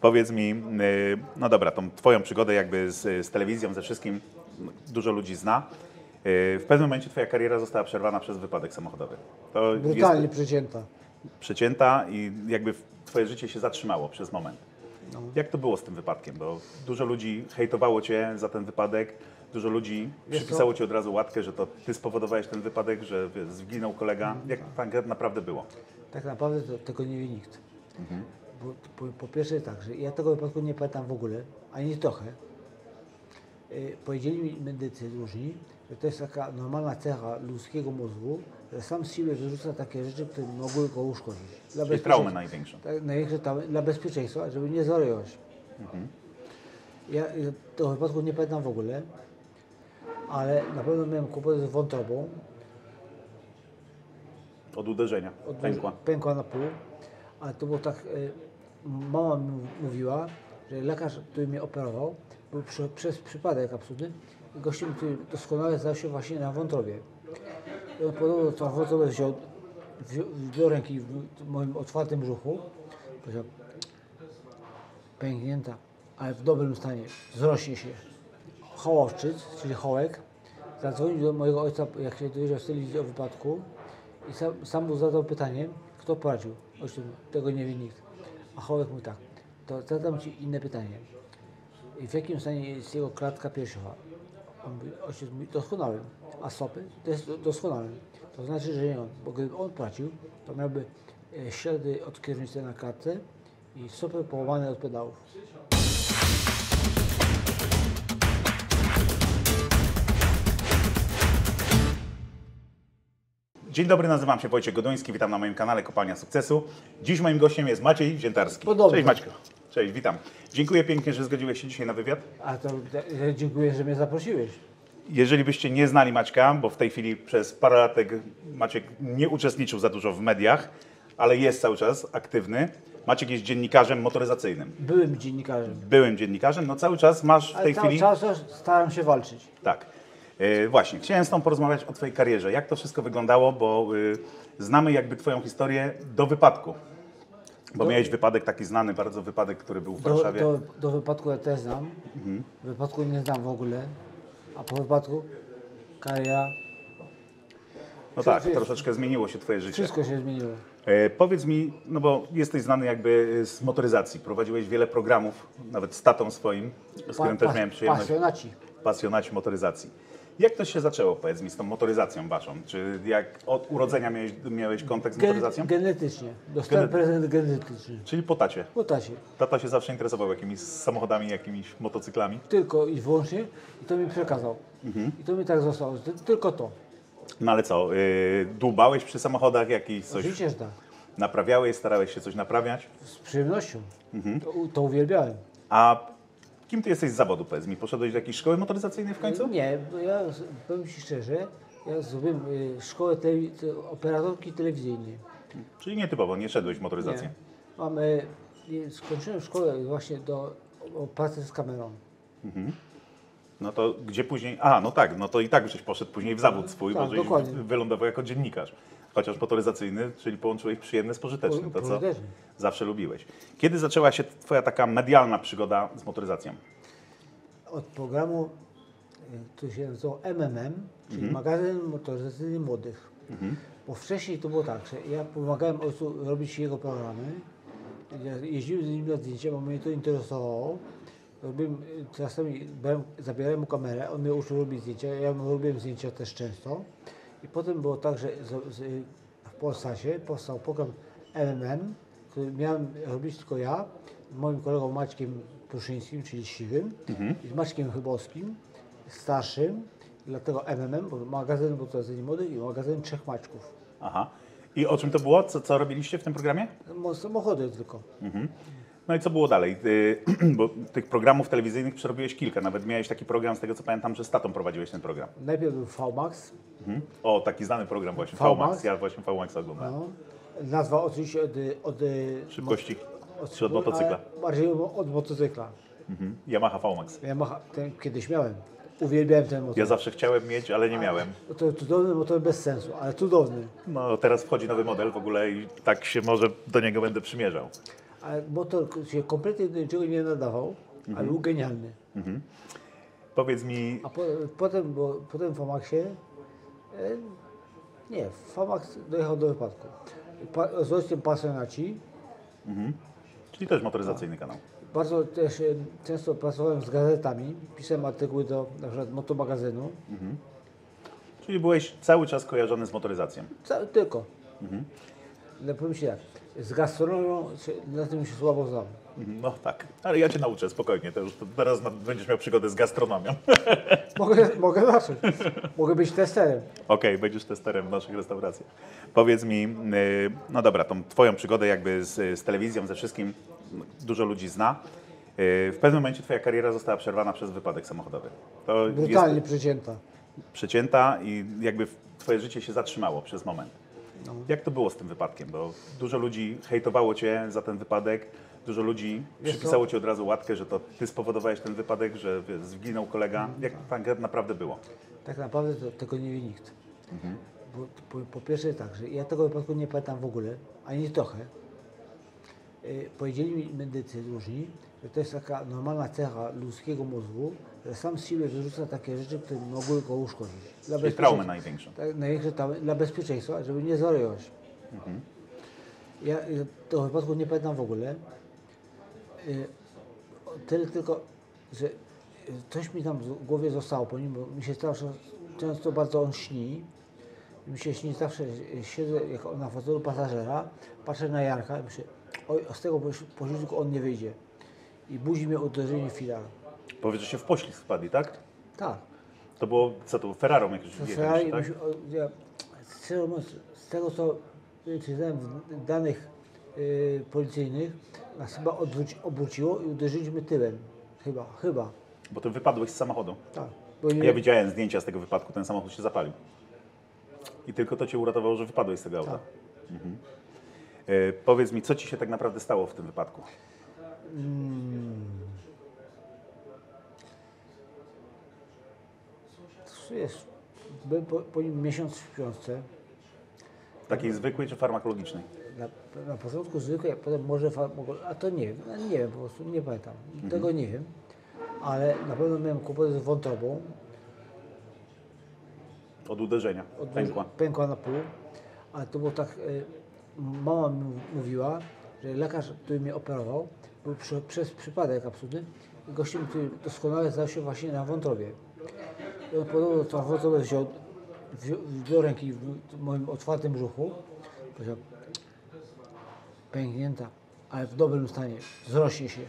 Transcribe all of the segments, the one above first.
Powiedz mi, y, no dobra, tą Twoją przygodę jakby z, z telewizją, ze wszystkim dużo ludzi zna. Y, W pewnym momencie Twoja kariera została przerwana przez wypadek samochodowy. To Brutalnie jest przecięta. przecięta i jakby Twoje życie się zatrzymało przez moment. No. Jak to było z tym wypadkiem? Bo dużo ludzi hejtowało Cię za ten wypadek, dużo ludzi Wiesz przypisało Ci od razu łatkę, że to Ty spowodowałeś ten wypadek, że zginął kolega. Jak tak naprawdę było? Tak naprawdę tego nie wie nikt. Mhm. Bo, po, po pierwsze tak, że ja tego wypadku nie pamiętam w ogóle, ani trochę. Yy, powiedzieli mi medycy różni, że to jest taka normalna cecha ludzkiego mózgu, że sam z siebie wyrzuca takie rzeczy, które mogły go uszkodzić. Dla Czyli traumę największą. Tak, największe traumy dla bezpieczeństwa, żeby nie zwariować. Mhm. Ja tego wypadku nie pamiętam w ogóle, ale na pewno miałem kłopoty z wątrobą, Od uderzenia. od- Pękła. pękła na pół, ale to było tak, y, mama mi mówiła, że lekarz, który mnie operował, był przy, przez przypadek absolutny, gościem, który doskonale znał się właśnie na wątrobie. I on podobno tą wątrobę wziął, do ręki w moim otwartym brzuchu, powiedział, pęknięta, ale w dobrym stanie, wzrośnie się. Hołowczyc, czyli Hołek, zadzwonił do mojego ojca, jak się dowiedział z telewizji o wypadku i sam, sam mu zadał pytanie, kto płacił. Ojciec tego nie wie nikt. A Hołek mówi tak, to zadam Ci inne pytanie. W jakim stanie jest jego klatka piersiowa? On mówi, ojciec mówi, doskonałym. A stopy? To jest doskonałym. To znaczy, że nie on, bo gdyby on płacił, to miałby e, ślady od kierownicy na klatce i stopy połamane od pedałów. Dzień dobry, nazywam się Wojciech Godoński, witam na moim kanale Kopalnia Sukcesu. Dziś moim gościem jest Maciej Ziętarski. Cześć Maćko. Cześć, witam. Dziękuję pięknie, że zgodziłeś się dzisiaj na wywiad. A to e, dziękuję, że mnie zaprosiłeś. Jeżeli byście nie znali Maćka, bo w tej chwili przez parę latek Maciek nie uczestniczył za dużo w mediach, ale jest cały czas aktywny. Maciek jest dziennikarzem motoryzacyjnym. Byłem dziennikarzem. Byłym dziennikarzem, no cały czas masz w Ale tej cały chwili... czas staram się walczyć. Tak. E, właśnie, chciałem z Tobą porozmawiać o Twojej karierze. Jak to wszystko wyglądało, bo y, znamy jakby Twoją historię do wypadku. Bo Do- miałeś wypadek taki znany, bardzo wypadek, który był w Do, Warszawie. do, do wypadku ja też znam. Mhm. Wypadku nie znam w ogóle. A po wypadku kariera, No tak, wiesz, troszeczkę zmieniło się Twoje życie. wszystko się zmieniło. E, powiedz mi, no bo jesteś znany jakby z motoryzacji. Prowadziłeś wiele programów, nawet z tatą swoim, z którym też Pa- miałem przyjemność. Pasjonaci. Pasjonaci motoryzacji. Jak to się zaczęło, powiedz mi, z tą motoryzacją waszą? Czy jak od urodzenia miałeś, miałeś kontakt z Gen, motoryzacją? genetycznie. Dostałem Gene- prezent genetyczny. Czyli po tacie. Po tacie. Tata się zawsze interesował jakimiś samochodami, jakimiś motocyklami. Tylko i wyłącznie. I to mi przekazał. Mhm. I to mi tak zostało. Ty- Tylko to. No ale co, yy, dłubałeś przy samochodach jakiś coś? Oczywiście, że tak. Naprawiałeś, starałeś się coś naprawiać? Z przyjemnością. Mhm. To, to uwielbiałem. A kim ty jesteś z zawodu, powiedz mi? Poszedłeś do jakiejś szkoły motoryzacyjnej w końcu? Nie, ja powiem Ci szczerze, ja zrobiłem y, szkołę telewi- te- operatorki telewizyjnej. Czyli nietypowo, nie szedłeś w motoryzację. Nie. Mam, y, skończyłem szkołę właśnie do pracy z kamerą. No to gdzie później? A, no tak, no to i tak żeś poszedł później w zawód swój, Tak, bo wylądował jako dziennikarz. Chociaż motoryzacyjny, czyli połączyłeś przyjemne z pożytecznym, to co zawsze lubiłeś. Kiedy zaczęła się twoja taka medialna przygoda z motoryzacją? Od programu, który się nazywał MMM, czyli Mhm. magazyn motoryzacyjny młodych. Bo wcześniej to było tak, że ja pomagałem ojcu robić jego programy. Ja jeździłem z nim na zdjęcia, bo mnie to interesowało. Robiłem, y, czasami brałem, zabierałem mu kamerę, on mnie uczył robić zdjęcia, ja mu robiłem zdjęcia też często. I potem było tak, że z, z, w Polsacie powstał program MMM, który miałem robić tylko ja, z moim kolegą Maćkiem Pruszyńskim, czyli Siwym, i z Maćkiem Chybowskim, starszym, dlatego MMM, bo magazyn motoryzacyjny młodych i magazyn Trzech Maćków. Aha. I o czym to było? Co, co robiliście w tym programie? Mo- Samochody tylko. No i co było dalej? Bo tych programów telewizyjnych przerobiłeś kilka. Nawet miałeś taki program, z tego co pamiętam, że z tatą prowadziłeś ten program. Najpierw był VMAX, Mhm. O, taki znany program właśnie, VMAX? VMAX. Ja właśnie VMAX oglądałem. no. nazwa oczywiście od, od, Szybkości. od, Czy od motocykla? ale Bardziej od motocykla. Mhm. Yamaha VMAX. Yamaha, ten kiedyś miałem. Uwielbiałem ten motor. Ja zawsze chciałem mieć, ale nie miałem. To cudowny motor bez sensu, ale cudowny. No teraz wchodzi nowy model w ogóle i tak się może do niego będę przymierzał. Ale motor się kompletnie do niczego nie nadawał, ale był genialny. Powiedz mi, A po, potem, bo, potem w Famaxie, e, nie, Famax dojechał do wypadku. Pa, z ojcem Pasjonaci, czyli też motoryzacyjny kanał. bardzo też e, często pracowałem z gazetami, pisałem artykuły do na przykład motomagazynu, Czyli byłeś cały czas kojarzony z motoryzacją. Ca- tylko. Ale powiem Ci tak, z gastronomią na tym się słabo znam. No tak, ale ja Cię nauczę, spokojnie. To już to teraz będziesz miał przygodę z gastronomią. Mogę, mogę zacząć. Mogę być testerem. Okej, będziesz testerem w naszych restauracjach. Powiedz mi, yy, no dobra, tą Twoją przygodę jakby z, z telewizją, ze wszystkim dużo ludzi zna. Yy, w pewnym momencie Twoja kariera została przerwana przez wypadek samochodowy. To Brutalnie jest przecięta. przecięta i jakby Twoje życie się zatrzymało przez moment. No. Jak to było z tym wypadkiem? Bo dużo ludzi hejtowało Cię za ten wypadek, dużo ludzi Wiesz przypisało Ci od razu łatkę, że to Ty spowodowałeś ten wypadek, że wiesz, zginął kolega. Jak tak naprawdę było? Tak naprawdę to, tego nie wie nikt. Bo, po, po pierwsze tak, że ja tego wypadku nie pamiętam w ogóle, ani trochę. Yy, powiedzieli mi medycy różni, że to jest taka normalna cecha ludzkiego mózgu, sam z siebie wyrzuca takie rzeczy, które mogły go uszkodzić. Dla Czyli traumę największą. Tak, największe traumy dla bezpieczeństwa, żeby nie zwariować. Ja ja tego wypadku nie pamiętam w ogóle. Y, Tyle tylko, że y, coś mi tam w głowie zostało po nim, bo mi się zawsze, często bardzo on śni. Mi się śni zawsze, siedzę jak na fotelu pasażera, patrzę na Jarka i myślę, oj, z tego poś- poślizgu on nie wyjdzie. I budzi mnie uderzenie filara. Powiedz, że się w poślizg wpadli, tak? Tak. To było, co to, Ferrarą jakieś Ferrari, tak? ja, szczerze mówiąc, z tego co y, czytałem w danych y, policyjnych, nas chyba odwróci, obróciło i uderzyliśmy tyłem. Chyba, chyba. Bo ty wypadłeś z samochodu. Tak. Bo nie, Ja widziałem zdjęcia z tego wypadku, ten samochód się zapalił. I tylko to cię uratowało, że wypadłeś z tego auta. Tak. Mhm. E, powiedz mi, co ci się tak naprawdę stało w tym wypadku? Jest, byłem po, po nim miesiąc w śpiączce. Takiej zwykłej czy farmakologicznej? Na, na początku zwykłej, a potem może, a to nie wiem, no nie wiem po prostu, nie pamiętam. Tego nie wiem. Ale na pewno miałem kłopoty z wątrobą. Od uderzenia, od- pękła. pękła na pół, ale to było tak, e, mama mi mówiła, że lekarz, który mnie operował, był przy, przez przypadek absolutny, gościem, który doskonale znał się właśnie na wątrobie. I on podobno tą wątrobę wziął, wziął do ręki w moim otwartym brzuchu, powiedział, pęknięta, ale w dobrym stanie, wzrośnie się.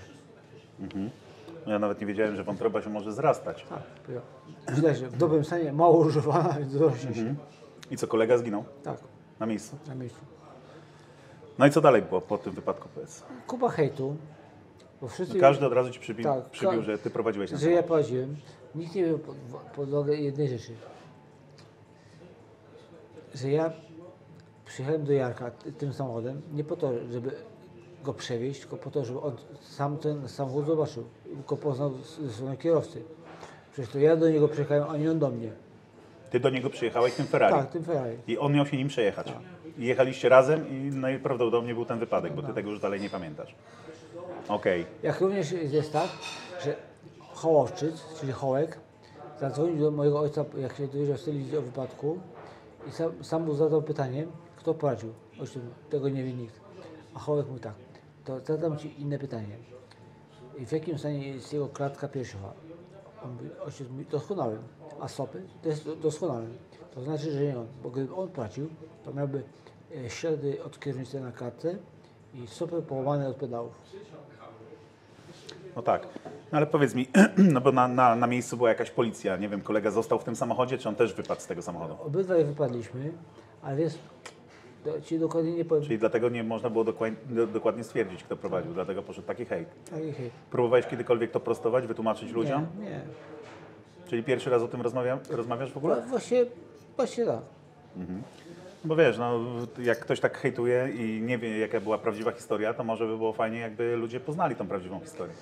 Ja nawet nie wiedziałem, że wątroba się może zrastać. Tak, powiedział. Widać, że w dobrym stanie, mało używana, więc wzrośnie się. I co, kolega zginął Tak, na miejscu? na miejscu. No i co dalej było po tym wypadku, powiedz? Kupa hejtu, wszyscy... Każdy od razu ci przybił, Tak, przybił że ty prowadziłeś ten że ja prowadziłem. Nikt nie wie pod, jednej rzeczy. Że ja przyjechałem do Jarka ty- tym samochodem nie po to, żeby go przewieźć, tylko po to, żeby on sam ten samochód zobaczył go poznał strony kierowcy. Przecież to ja do niego przyjechałem, a nie on do mnie. Ty do niego przyjechałeś tym Ferrari. Tak, tym Ferrari. I on miał się nim przejechać. I jechaliście razem i najprawdopodobniej był ten wypadek, bo ty tego już dalej nie pamiętasz. Okej. Jak również jest tak, że Hołowczyc, czyli Hołek, zadzwonił do mojego ojca, jak się dowiedział z telewizji o wypadku i sam, sam mu zadał pytanie, kto płacił. Ojciec tego nie wie nikt. A Hołek mówi tak, to zadam Ci inne pytanie. I w jakim stanie jest jego klatka piersiowa? On mówi, ojciec mówi, doskonałym. A stopy? To jest do- doskonałym. To znaczy, że nie on, bo gdyby on płacił, to miałby e, ślady od kierownicy na klatce i stopy połamane od pedałów. No tak. No ale powiedz mi, no bo na, na, na miejscu była jakaś policja, nie wiem, kolega został w tym samochodzie, czy on też wypadł z tego samochodu? Obydwaj wypadliśmy, ale do, ci dokładnie nie powiem. Czyli dlatego nie można było dokładnie, do, dokładnie stwierdzić, kto prowadził, dlatego poszedł taki hejt. Taki hej. Próbowałeś kiedykolwiek to prostować, wytłumaczyć ludziom? Nie, nie. Czyli pierwszy raz o tym rozmawia, rozmawiasz w ogóle? Wa- Właśnie, właśnie tak. Bo wiesz, no, jak ktoś tak hejtuje i nie wie, jaka była prawdziwa historia, to może by było fajnie, jakby ludzie poznali tą prawdziwą historię.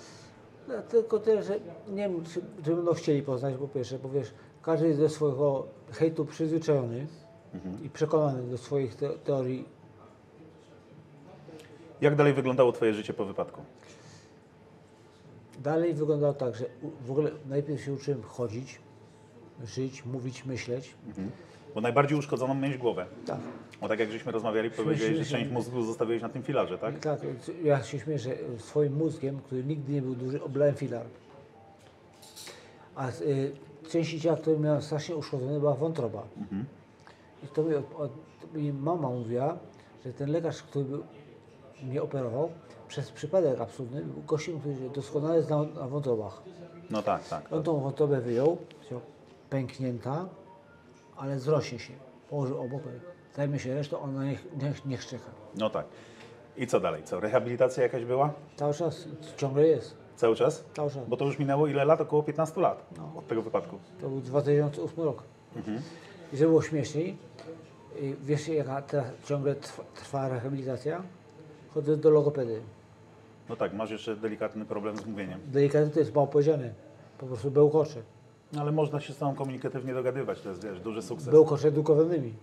No, tylko tyle, że nie wiem, czy, czy będą chcieli poznać, po pierwsze, bo wiesz, każdy jest do swojego hejtu przyzwyczajony i przekonany do swoich te, teorii. Jak dalej wyglądało Twoje życie po wypadku? Dalej wyglądało tak, że w ogóle najpierw się uczyłem chodzić, żyć, mówić, myśleć. Bo najbardziej uszkodzoną miałeś głowę. Tak. Bo tak jak żeśmy rozmawiali, powiedziałeś, że część mózgu zostawiłeś na tym filarze, tak? Tak, ja się śmieję, że swoim mózgiem, który nigdy nie był duży, oblałem filar. A y, części ciała, które miałem strasznie uszkodzone, była wątroba. I to mi, od, mi mama mówiła, że ten lekarz, który mnie operował, przez przypadek absurdny, był gościem, który się doskonale znał na wątrobach. No tak, tak. On tą wątrobę wyjął, pęknięta, ale zrośnie się. Położył obok, zajmie się resztą, ona niech, niech, niech czeka. No tak. I co dalej? Co? Rehabilitacja jakaś była? Cały czas, ciągle jest, Cały czas? cały czas. Bo to już minęło ile lat? Około 15 lat No. od tego wypadku. To był 2008 rok. I żeby było śmieszniej, i wiesz jaka teraz ciągle trwa, rehabilitacja? Chodzę do logopedy. No tak, masz jeszcze delikatny problem z mówieniem. Delikatnie to jest mało powiedziane. Po prostu bełkocze. No ale można się z tą komunikatywnie dogadywać, to jest wiesz, duży sukces. Bełkocze edukowanymi.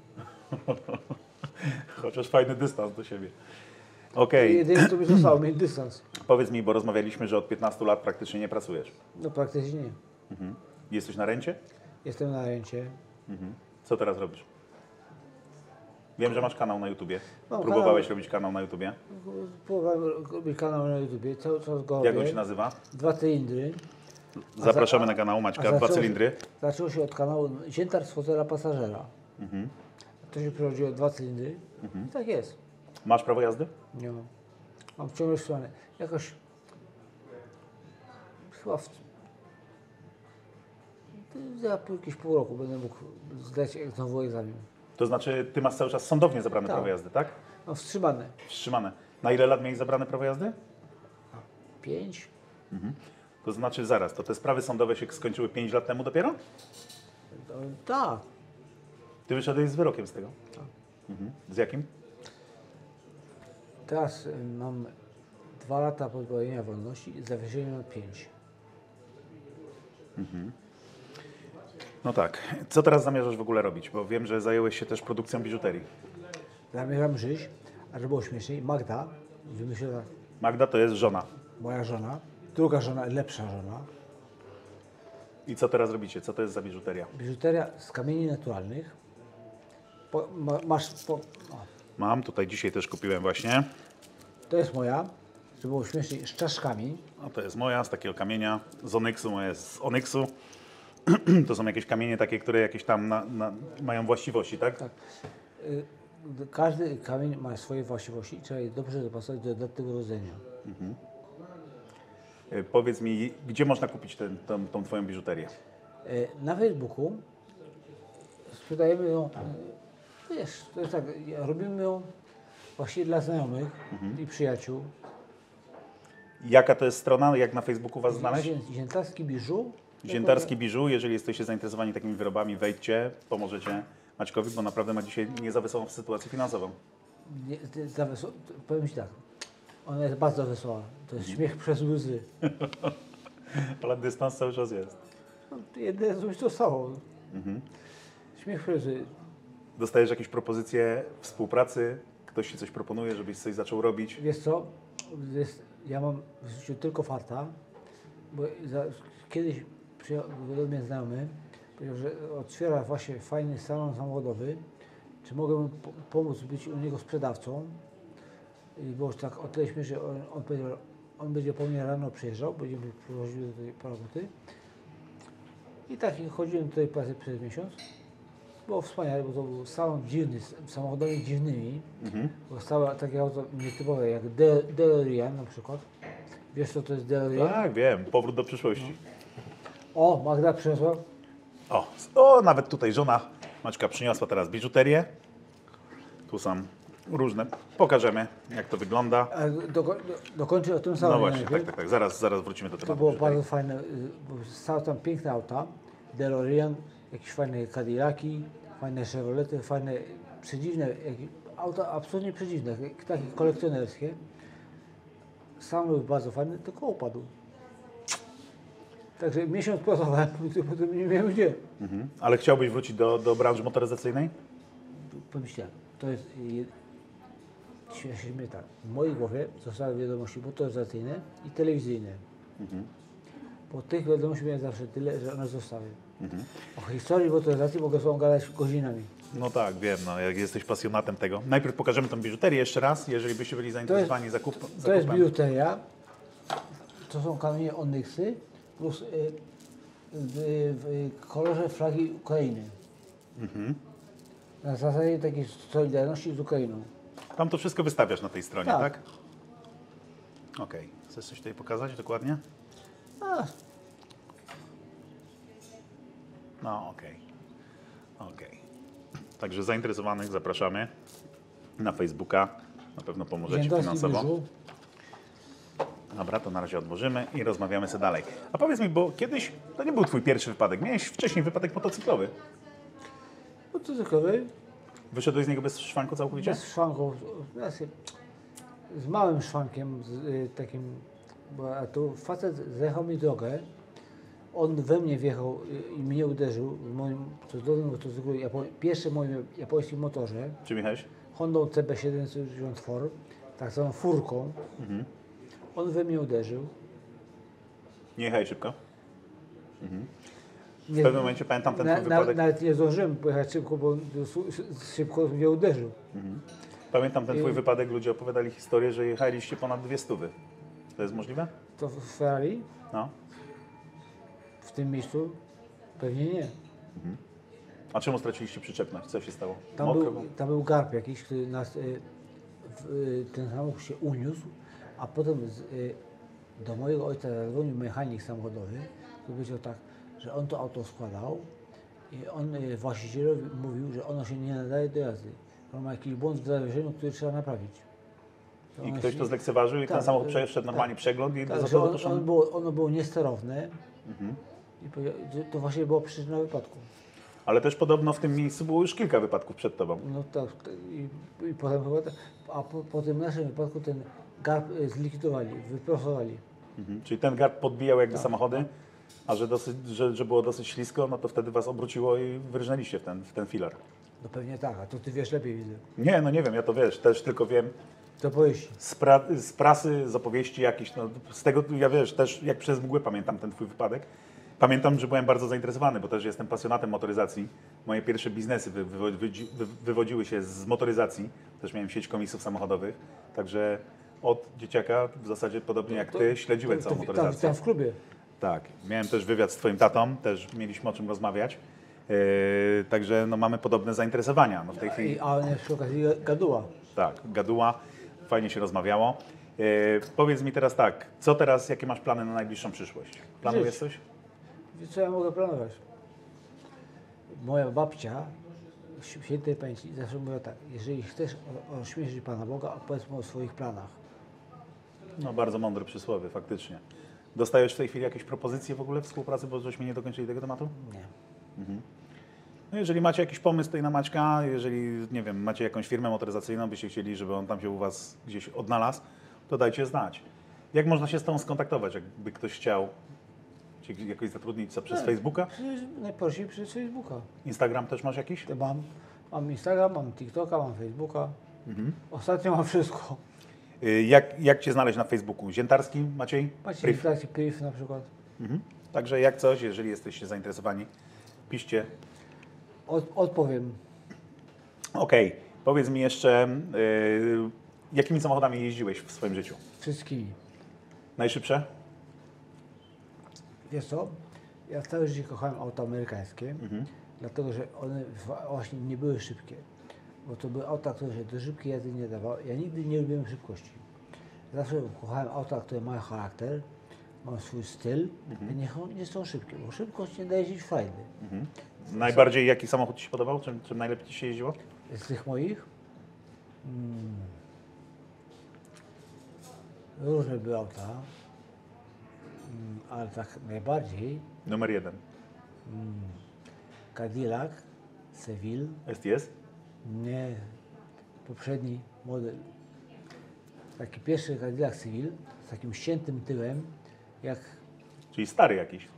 Chociaż fajny dystans do siebie. Okej, Jedyne co mi zostało, mieć dystans. powiedz mi, bo rozmawialiśmy, że od 15 lat praktycznie nie pracujesz. No praktycznie nie. Mhm. Jesteś na rencie? Jestem na ręcie. Mhm. Co teraz robisz? Wiem, że masz kanał na YouTubie. Mam Próbowałeś kanał. robić kanał na YouTubie. Próbowałem robić kanał na YouTubie, cały czas go Jak on się nazywa? Dwa cylindry. Zapraszamy a- na kanał Maćka, dwa cylindry. Zaczęło się od kanału Ziętar z fotela pasażera. Mhm. To się przechodziło dwa cylindry. I tak jest. Masz prawo jazdy? Nie mam. Mam ciągle stronę. Jakoś chyba w, za jakieś pół roku będę mógł zdać znowu egzamin. To znaczy, ty masz cały czas sądownie zabrane Tak. prawo jazdy, tak? No wstrzymane. Wstrzymane. Na ile lat miałeś zabrane prawo jazdy? Pięć? To znaczy, zaraz, to te sprawy sądowe się skończyły 5 lat temu dopiero? No, tak. Ty wyszedłeś z wyrokiem z tego? Tak. Mhm. Z jakim? Teraz y, mam dwa lata pozbawienia wolności i zawieszenie na pięć. No tak. Co teraz zamierzasz w ogóle robić? Bo wiem, że zająłeś się też produkcją biżuterii. Zamierzam żyć, a żeby było śmieszniej, Magda wymyśliła, Magda to jest żona. moja żona, druga żona, lepsza żona, I co teraz robicie? Co to jest za biżuteria? biżuteria z kamieni naturalnych. Po, ma, masz, po, Mam, tutaj dzisiaj też kupiłem właśnie. to jest moja, żeby było śmieszniej, z czaszkami. No to jest moja, z takiego kamienia, z onyksu, moja jest z onyksu. To są jakieś kamienie takie, które jakieś tam na, na, mają właściwości, tak? Tak. Y, Każdy kamień ma swoje właściwości i trzeba je dobrze dopasować do danego rodzenia. Y, Powiedz mi, gdzie można kupić ten, tą, tą twoją biżuterię? Y, Na Facebooku sprzedajemy ją, wiesz, to jest tak, robimy ją właściwie dla znajomych i przyjaciół. Jaka to jest strona? Jak na Facebooku was znaleźć? Ziętarski biżu. Ziętarski Biżu, jeżeli jesteście zainteresowani takimi wyrobami, wejdźcie, pomożecie Maćkowi, bo naprawdę ma dzisiaj nie za wesołą sytuację finansową. Nie, za weso- powiem Ci tak, ona jest bardzo wesoła. To jest śmiech przez łzy. Ale dystans cały czas jest. No, to jedyne co mi zostało. Śmiech przez łzy. Dostajesz jakieś propozycje współpracy, ktoś ci coś proponuje, żebyś coś zaczął robić. Wiesz co, jest, ja mam w życiu tylko farta, bo za, kiedyś przyjechał mnie znajomy, powiedział, że otwiera właśnie fajny salon samochodowy, czy mogę pomóc być u niego sprzedawcą. I było już tak o tyle śmiesznie, on, on powiedział, on będzie po mnie rano przyjeżdżał, będzie mi przywoził do tej roboty. I tak chodziłem tutaj pracy przez miesiąc. Było wspaniale, bo to był salon dziwny, samochodami dziwnymi. Powstały takie auto nietypowe jak De- DeLorean na przykład. Wiesz co to jest DeLorean? Tak, wiem, powrót do przyszłości. O, Magda przyniosła. O, o, nawet tutaj żona Maćka przyniosła teraz biżuterię. Tu są różne. Pokażemy, jak to wygląda. A do, do, dokończę o tym No salonie. właśnie, najpierw. tak, tak, tak. Zaraz, zaraz wrócimy do To tematu było biżuterii. bardzo fajne, bo stały tam piękne auta. DeLorean, jakieś fajne Cadillaki, fajne Chevrolety, fajne, przedziwne, jakieś, auta absolutnie przedziwne, takie kolekcjonerskie. Sam był bardzo fajny, tylko upadł. Także miesiąc pracowałem, potem nie miałem gdzie. Mhm. Ale chciałbyś wrócić do, do branży motoryzacyjnej? pomyślałem, to jest, śmieję tak, w mojej głowie zostały wiadomości motoryzacyjne i telewizyjne. Po tych wiadomości miałem zawsze tyle, że one zostały. O historii motoryzacji mogę tobą gadać godzinami. No tak, wiem, no, jak jesteś pasjonatem tego. Najpierw pokażemy tą biżuterię jeszcze raz, jeżeli byście byli zainteresowani zakup, zakupem. To jest bijuteria, to są kamienie onyksy plus y, w, kolorze flagi Ukrainy. Na zasadzie takiej solidarności z Ukrainą. Tam to wszystko wystawiasz na tej stronie, tak? Tak. Okej. Chcesz coś tutaj pokazać dokładnie? A, No, okej. Okej. Także zainteresowanych zapraszamy na Facebooka. Na pewno pomożecie finansowo. Dobra, to na razie odłożymy i rozmawiamy sobie dalej. A powiedz mi, bo kiedyś to nie był twój pierwszy wypadek. Miałeś wcześniej wypadek motocyklowy. Motocyklowy, Wyszedłeś z niego bez szwanku całkowicie? bez znaczy, z małym szwankiem, z, y, takim, bo a tu facet zjechał mi drogę, on we mnie wjechał y, i mnie uderzył w moim cudownym motocyklu, japo, pierwszym moim japońskim motorze, Czym jechałeś? Hondą CB794, tak zwaną furką. On we mnie uderzył. Nie jechałeś szybko? Nie, W pewnym momencie pamiętam ten na, twój na, wypadek. nawet nie zdążyłem pojechać szybko, bo szybko mnie uderzył. Pamiętam ten twój I- wypadek, ludzie opowiadali historię, że jechaliście ponad dwie stówy. To jest możliwe? To w Ferrari, No. w tym miejscu, pewnie nie. A czemu straciliście przyczepność? Co się stało? Tam Mokro był, tam był garb jakiś, który nas, y, y, ten samochód się uniósł, a potem y, do mojego ojca zadzwonił mechanik samochodowy, który powiedział tak, że on to auto składał i on y, właścicielowi mówił, że ono się nie nadaje do jazdy. On ma jakiś błąd w zawieszeniu, który trzeba naprawić. To I ktoś się- to zlekceważył i ten Tak, samochód y, przeszedł normalnie tak. przegląd i Tak, został on, on było, ono było niesterowne Mhm. i to właśnie było przyczyna wypadku. Ale też podobno w tym miejscu było już kilka wypadków przed tobą. No tak, tak, i, i potem chyba, a po, po tym naszym wypadku ten garb y, zlikwidowali, wyprofowali. Mhm. Czyli ten gard podbijał jakby Tak. samochody, a że, dosyć, że, że było dosyć ślisko, no to wtedy was obróciło i wyrżnęliście w ten, w ten filar. No pewnie tak, a to ty wiesz lepiej widzę. Nie, no nie wiem, ja to wiesz, też tylko wiem To z, pra, z prasy, z opowieści jakichś, no z tego, ja wiesz, też jak przez mgłę pamiętam ten twój wypadek. Pamiętam, że byłem bardzo zainteresowany, bo też jestem pasjonatem motoryzacji. Moje pierwsze biznesy wy, wy, wy, wywodziły się z motoryzacji. Też miałem sieć komisów samochodowych, także od dzieciaka w zasadzie podobnie jak ty śledziłem całą to, tam, motoryzację. tam w klubie. Tak, miałem też wywiad z Twoim tatą, też mieliśmy o czym rozmawiać. Yy, także no, mamy podobne zainteresowania. No, w tej chwili a przy okazji gaduła. tak, gaduła, fajnie się rozmawiało. Yy, powiedz mi teraz tak, co teraz, jakie masz plany na najbliższą przyszłość? Planujesz Żyć. coś? Wiesz co ja mogę planować? Moja babcia w świętej pamięci zawsze mówiła tak, jeżeli chcesz ośmieszyć Pana Boga, opowiedz mu o swoich planach. No bardzo mądre przysłowie, faktycznie. Dostajesz w tej chwili jakieś propozycje w ogóle współpracy, bo żeśmy nie dokończyli tego tematu? Nie. No jeżeli macie jakiś pomysł tutaj na Maćka, jeżeli, nie wiem, macie jakąś firmę motoryzacyjną, byście chcieli, żeby on tam się u Was gdzieś odnalazł, to dajcie znać. Jak można się z Tobą skontaktować, jakby ktoś chciał Cię jakoś zatrudnić co, przez. Facebooka? Najprościej przez Facebooka. Instagram też masz jakiś? Mam, mam Instagram, mam TikToka, mam Facebooka. Ostatnio mam wszystko. Y, Jak, jak Cię znaleźć na Facebooku? Ziętarski, Maciej? Macie Priv. taki priv na przykład. Mhm. Także jak coś, jeżeli jesteście zainteresowani, piszcie. Od, odpowiem. Okej, powiedz mi jeszcze, y, jakimi samochodami jeździłeś w swoim życiu? Wszystkimi. Najszybsze? Wiesz co? Ja całe życie kochałem auta amerykańskie, Mhm. dlatego że one właśnie nie były szybkie. Bo to były auta, które się do szybkiej jazdy nie dawały. Ja nigdy nie lubiłem szybkości. Zawsze kochałem auta, które mają charakter, mają swój styl, Mhm. niech nie są szybkie, bo szybkość nie daje ci frajdy. Najbardziej jaki samochód Ci się podobał? Czym, czym najlepiej Ci się jeździło? Z tych moich mm, różne były auta, mm, ale tak najbardziej Numer jeden. Cadillac, Seville, STS? Nie poprzedni model. Taki pierwszy Cadillac Seville z takim ściętym tyłem, jak Czyli stary jakiś.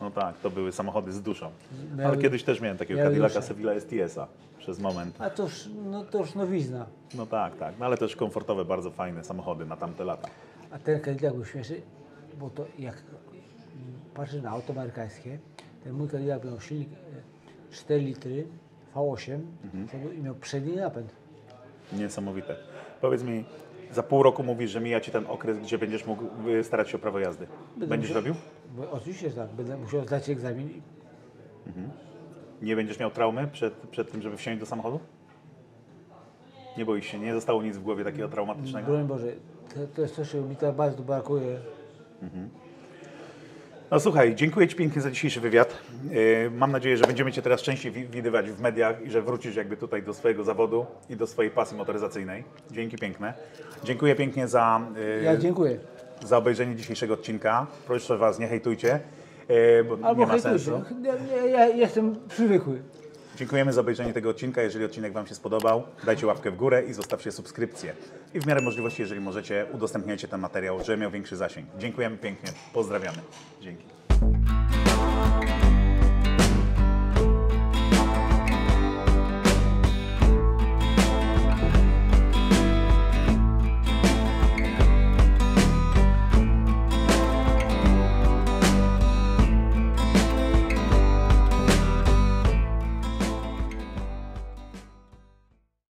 No tak, to były samochody z duszą. Ale Miały- kiedyś też miałem takiego Cadillaca. Sevilla STS-a przez moment. A to już, no, to już nowizna. No tak, tak, no ale też komfortowe, bardzo fajne samochody na tamte lata. A ten Cadillac był śmieszny, bo to jak patrzę na auto amerykańskie, ten mój Cadillac miał silnik e, 4 litry V8 przodu i miał przedni napęd. Niesamowite. Powiedz mi, za pół roku mówisz, że mija Ci ten okres, gdzie będziesz mógł starać się o prawo jazdy. Będziesz musiał- robił? Bo, oczywiście że tak, będę musiał zdać egzamin. i- Nie będziesz miał traumy przed, przed tym, żeby wsiąść do samochodu? Nie boisz się, nie zostało nic w głowie takiego traumatycznego? Broń Boże, to, to jest coś, czego mi tak bardzo brakuje. No słuchaj, dziękuję Ci pięknie za dzisiejszy wywiad. Yy, Mam nadzieję, że będziemy Cię teraz częściej wi- widywać w mediach i że wrócisz jakby tutaj do swojego zawodu i do swojej pasji motoryzacyjnej. Dzięki piękne. Dziękuję pięknie za, yy, Ja dziękuję. za obejrzenie dzisiejszego odcinka. Proszę Was, nie hejtujcie, yy, bo Albo nie ma hejtujcie. sensu. Ja, ja, ja jestem przywykły. Dziękujemy za obejrzenie tego odcinka. Jeżeli odcinek Wam się spodobał, dajcie łapkę w górę i zostawcie subskrypcję. I w miarę możliwości, jeżeli możecie, udostępniajcie ten materiał, żeby miał większy zasięg. Dziękujemy pięknie, pozdrawiamy. Dzięki.